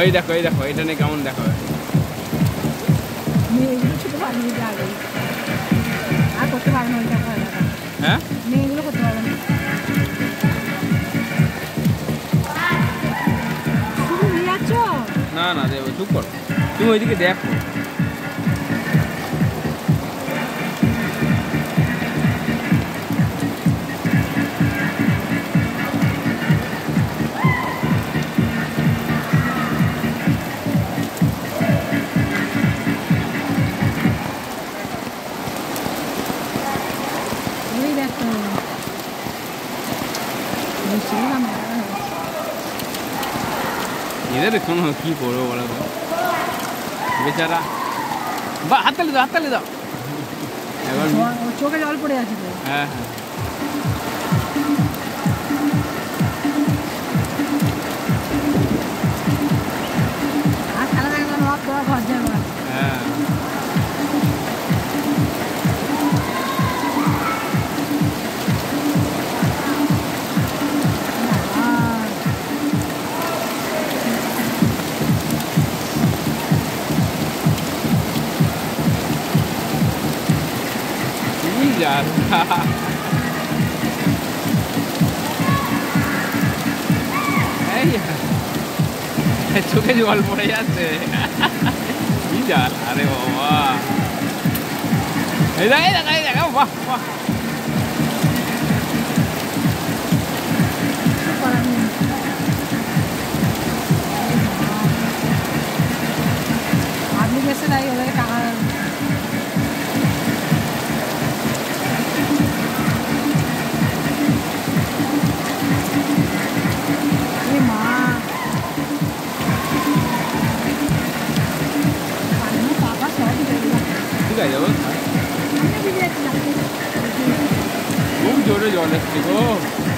এই দেখো এই দেখো এটা নিয়ে কেমন দেখো হ্যাঁ? না। না না দেবো চুপ করো। তুমি ওইদিকে দেখো। ওই দেখো নিশ্চয়ই না এদের কোনো কি করবো বলো তো বেচারা বা হাততালি দাও হাততালি দাও এবার ওর চোখে জল পড়ে আছে তো হ্যাঁ হ্যাঁ এই চোখে জল পড়ে যাচ্ছে কি জাল আরে বাবা এই দেখ এই দেখ বাহ বাহ আপনি গেছে তাই 너무 저래 연애 지금.